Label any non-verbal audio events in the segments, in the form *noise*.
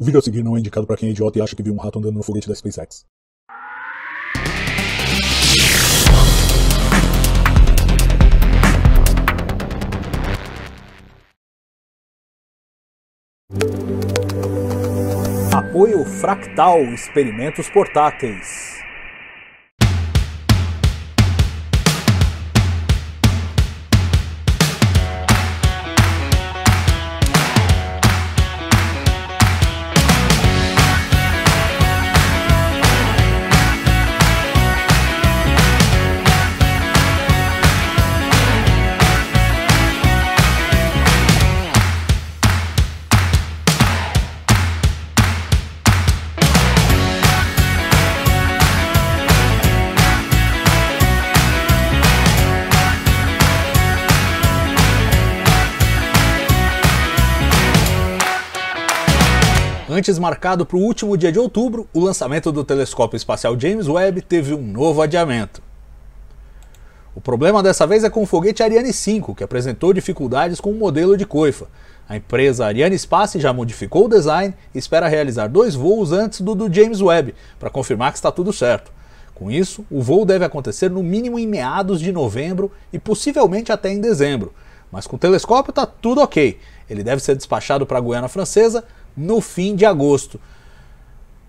O vídeo a seguir não é indicado para quem é idiota e acha que viu um rato andando no foguete da SpaceX. Apoio Fractal Experimentos Portáteis. Antes marcado para o último dia de outubro, o lançamento do telescópio espacial James Webb teve um novo adiamento. O problema dessa vez é com o foguete Ariane 5, que apresentou dificuldades com o modelo de coifa. A empresa Ariane Space já modificou o design e espera realizar dois voos antes do do James Webb, para confirmar que está tudo certo. Com isso, o voo deve acontecer no mínimo em meados de novembro e possivelmente até em dezembro. Mas com o telescópio está tudo ok. Ele deve ser despachado para a Guiana Francesa no fim de agosto.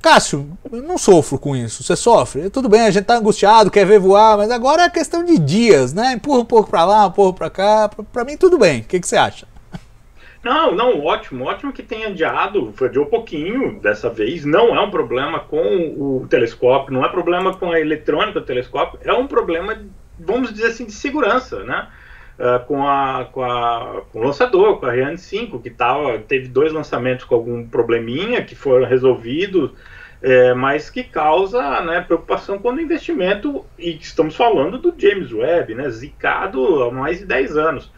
Cássio, eu não sofro com isso. Você sofre? Tudo bem, a gente tá angustiado, quer ver voar, mas agora é questão de dias, né? Empurra um pouco para lá, um pouco para cá. Para mim, tudo bem. O que, que você acha? Não, não, ótimo, ótimo que tenha adiado, adiou um pouquinho dessa vez. Não é um problema com o telescópio, não é problema com a eletrônica do telescópio, é um problema, vamos dizer assim, de segurança, né? Uh, com, a, com, a, com o lançador, com a Ariane 5, que tava, teve dois lançamentos com algum probleminha que foram resolvidos, é, mas que causa né, preocupação quando o investimento, e estamos falando do James Webb, né, zicado há mais de 10 anos.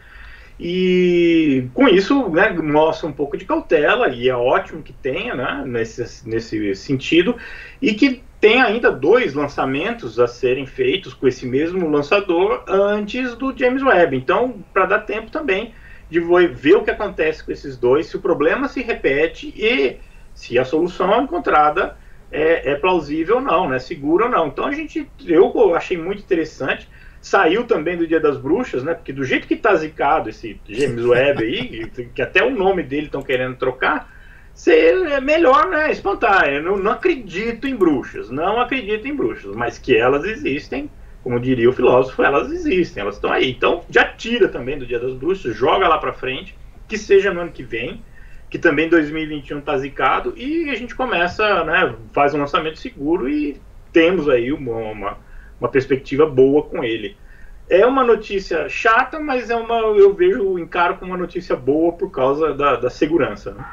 E com isso né, mostra um pouco de cautela, e é ótimo que tenha né, nesse, nesse sentido, e que tem ainda dois lançamentos a serem feitos com esse mesmo lançador antes do James Webb. Então, para dar tempo também de ver o que acontece com esses dois, se o problema se repete e se a solução encontrada é, é plausível ou não, né? Segura ou não. Então a gente, eu achei muito interessante. Saiu também do Dia das Bruxas, né? Porque do jeito que tá zicado esse James Webb aí, *laughs* que até o nome dele estão querendo trocar, é melhor né, espantar. Eu não, não, acredito em bruxas, não acredito em bruxas, mas que elas existem, como diria o filósofo, elas existem, elas estão aí. Então já tira também do Dia das Bruxas, joga lá para frente, que seja no ano que vem, que também 2021 está zicado, e a gente começa, né, faz um lançamento seguro e temos aí uma, uma, uma perspectiva boa com ele. É uma notícia chata, mas é uma, eu vejo, encaro como uma notícia boa por causa da, da segurança. Né?